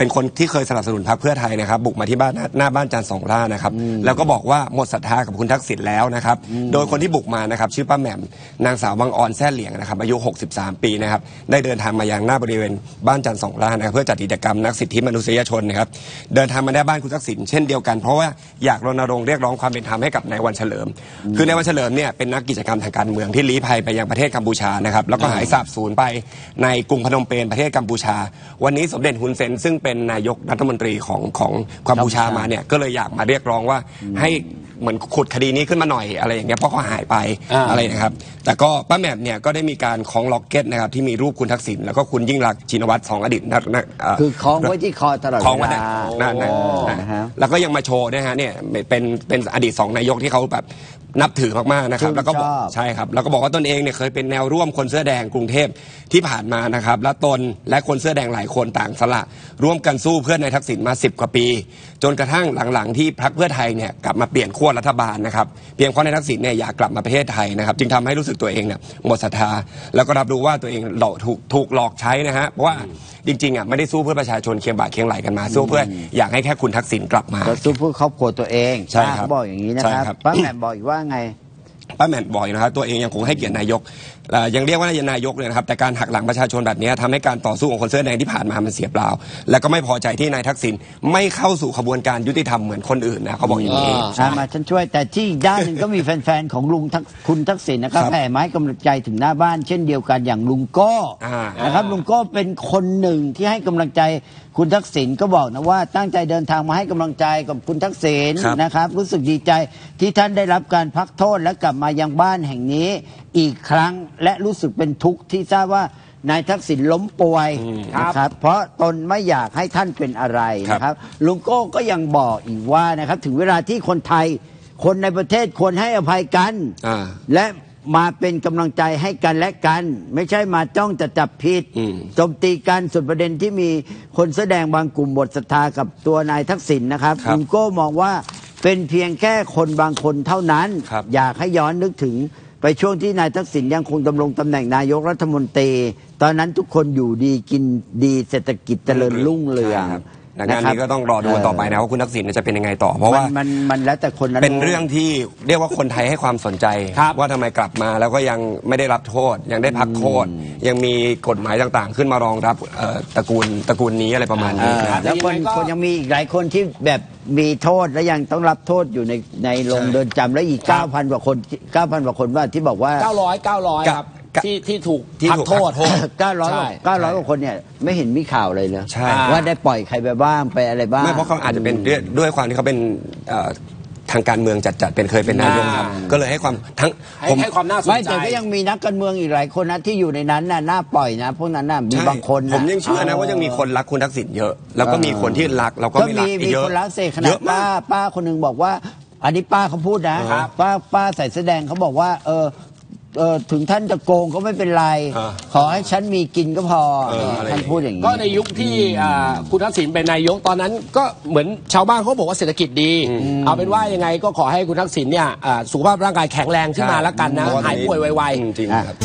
เป็นคนที่เคยสนับสนุนพรรคเพื่อไทยนะครับ บุกมาที่บ้านหน้าหน้าบ้านจันทร์สองล่านะครับ แล้วก็บอกว่าหมดศรัทธากับคุณทักษิณแล้วนะครับ โดยคนที่บุกมานะครับ ชื่อป้าแหม่มนางสาวบางออนแซ่เหลียงนะครับอายุ 63 ปีนะครับ ได้เดินทางมายังหน้าบริเวณบ้านจันทร์สองล่านะครับเพื่อจัดกิจกรรมนักสิทธิมนุษยชนนะครับ เดินทางมาได้บ้านคุณทักษิณเช่นเดียวกันเพราะว่าอยากรณรงค์เรียกร้องความเป็นธรรมให้กับนายวันเฉลิม คือในายวันเฉลิมเนี่ยเป็นนักกิจกรรมทางการเมืองที่ลี้ภัยไปยังประเทศกัมพูชานะครับแล้วก็หายสาบสูญไปในกรุงพนมเปญประเทศกัมพูชา วันนี้สมเด็จฮุนเซนซึ่งเป็นนายกรัฐมนตรีของของกัมพูชามาเนี่ยก็เลยอยากมาเรียกร้องว่าให้เหมือนขุดคดีนี้ขึ้นมาหน่อยอะไรอย่างเงี้ยเพราะเขาหายไปอ่าอะไรนะครับ แต่ก็ป้าแหม่มเนี่ยก็ได้มีการคล้องล็อกเก็ตนะครับที่มีรูปคุณทักษิณแล้วก็คุณยิ่งรักษณ์ชินวัตรสองอดีตนักนักเคือคล้องไว้ที่คอตลอดคล้องเวไว้ลานะนั่นนะนะฮะแล้วก็ยังมาโชว์นะฮะเนี่ยเป็นเป็นอดีตสองนายกที่เขาแบบ นับถือมากๆนะครับ ชื่นแล้วก็บอกชอบ ใช่ครับ แล้วก็บอกว่าตนเองเนี่ยเคยเป็นแนวร่วมคนเสื้อแดงกรุงเทพที่ผ่านมานะครับ และตนและคนเสื้อแดงหลายคนต่างสละ ร่วมกันสู้เพื่อนายทักษิณมา 10 กว่าปี จนกระทั่งหลังๆ ที่พรรคเพื่อไทยเนี่ยกลับมาเปลี่ยนขั้วรัฐบาลนะครับเพียงเพราะนายทักษิณเนี่ยอยากกลับมาประเทศไทยนะครับ จึงทำให้รู้สึกตัวเองเนี่ยหมดศรัทธาแล้วก็รับรู้ว่าตัวเองหลอกถูกถูกหลอกใช้นะฮะเพราะว่าจริงๆอะไม่ได้สู้เพื่อประชาชนเคียงบ่าเคียงไหลกันมาสู้เพื่ออยากให้แค่คุณทักษิณกลับมา ก็สู้เพื่อครอบครัวตัวเองใช่ครับป้าบอกอย่างนี้นะใช่ครับครับป้าแหม่มบอกอีกว่าไงป้าแหม่มบอกอยู่นะครับตัวเองยังคงให้เกียรตินายกเอ่อยังเรียกว่านายกเลยนะครับแต่การหักหลังประชาชนแบบนี้ทำให้การต่อสู้ของคนเสื้อแดงที่ผ่านมามันเสียเปล่า แล้วก็ไม่พอใจที่นายทักษิณไม่เข้าสู่ขบวนการยุติธรรมเหมือนคนอื่นนะเขาบอกอย่างนี้อ่าอ่ามาฉันช่วยแต่ที่อีกด้านหนึ่งก็มีแฟนๆของลุงทักคุณทักษิณนะครับครับแผ่ไม้กำลังใจถึงหน้าบ้าน เช่นเดียวกันอย่างลุงโก้อ่านะครับลุงโก้เป็นคนหนึ่งที่ให้กำลังใจคุณทักษิณก็บอกนะว่าตั้งใจเดินทางมาให้กำลังใจกับคุณทักษิณครับ นะครับ รู้สึกดีใจที่ท่านได้รับการพักโทษและกลับมายังบ้านแห่งนี้อีกครั้งและรู้สึกเป็นทุกข์ที่ทราบว่านายทักษิณล้มป่วยนะครับ เพราะตนไม่อยากให้ท่านเป็นอะไรนะครับลุงโก้ก็ยังบอกอีกว่านะครับ ถึงเวลาที่คนไทยคนในประเทศควรให้อภัยกัน อ่า และ มาเป็นกำลังใจให้กันและกัน ไม่ใช่มาจ้องจะจับผิดอืมโจมตีกันส่วนประเด็นที่มีคนแสดงบางกลุ่มบทศรัทธากับตัวนายทักษิณนะครับครับลุงโก้มองว่าเป็นเพียงแค่คนบางคนเท่านั้น ครับ อยากให้ย้อนนึกถึงไปช่วงที่นายทักษิณยังคงดำรงตำแหน่งนายกรัฐมนตรี ตอนนั้นทุกคนอยู่ดีกินดีเศรษฐกิจเจริญรุ่งเรือง ใช่ครับ ดังนั้นนี้ก็ต้องรอดูต่อไปนะว่าคุณทักษิณจะเป็นยังไงต่อ เพเพราะราะว่าว่ามันมันแล้วแต่คนนั้นเป็นเรื่องที่เรียกว่าคนไทยให้ความสนใจครับว่าทำไมกลับมาแล้วก็ยังไม่ได้รับโทษ ยังได้พักโทษ ยังมีกฎหมายต่างๆ ขึ้นมารองรับเอ่อตระกูลตระกูลนี้อะไรประมาณเอนี้อนะครับแล้วคนยังไงก็คนยังมีอีกหลายคนที่แบบมีโทษและยังต้องรับโทษอยู่ในในโรงใช่เรือนจำและอีกครับ9,000กว่าคน9,000กว่าคนว่าที่บอกว่า 900 900ครับกับ ที่ที่ถูกที่พักถูกโทษ พักโทษ900ใช่900กว่าคนเนี่ยไม่เห็นมีข่าวเลยเลยใช่ ว่าได้ปล่อยใครไปบ้างไปอะไรบ้าง ไม่เพราะเขาอาจจะเป็นด้วยด้วยความที่เขาเป็นเอ่อทางการเมืองจัดๆเป็นเคยเป็นนายกครับอ่าก็เลยให้ความทั้งให้ผม ให้ความน่าสนไม่ใจ แต่ก็ยังมีนักการเมืองอีกหลายคนนะที่อยู่ในนั้นน่ะน่าปล่อยนะพวกนั้นน่ะมีใช่บางคนน่ะ ผมยังเชื่อนะว่ายังมีคนรักคุณทักษิณเยอะ แล้วก็มีคนที่รักแล้วก็ก็ไม่รักมีอีมีกเยอะคนรักเสกขเยนาดอะมาป้าก ป้าคนหนึงบอกว่า อันนี้ป้าเขาพูดนะครับป้าป้าใส่แสอแดงเขาบอกว่า เออ เออถึงท่านจะโกงก็ไม่เป็นไร อ่า ขอให้ฉันมีกินก็พอเอออะไร ท่านพูดอย่างนี้ ก็ในยุคที่อ่าคุณทักษิณเป็นนายกตอนนั้นก็เหมือนชาวบ้านเขาบอกว่าเศรษฐกิจดี เอาเป็นว่ายังไงก็ขอให้คุณทักษิณเนี่ยอ่าสุขภาพร่างกายแข็งแรงขึ้นมาแล้วกันนะเพราว่าหายป่วยไวจริงอะๆครับ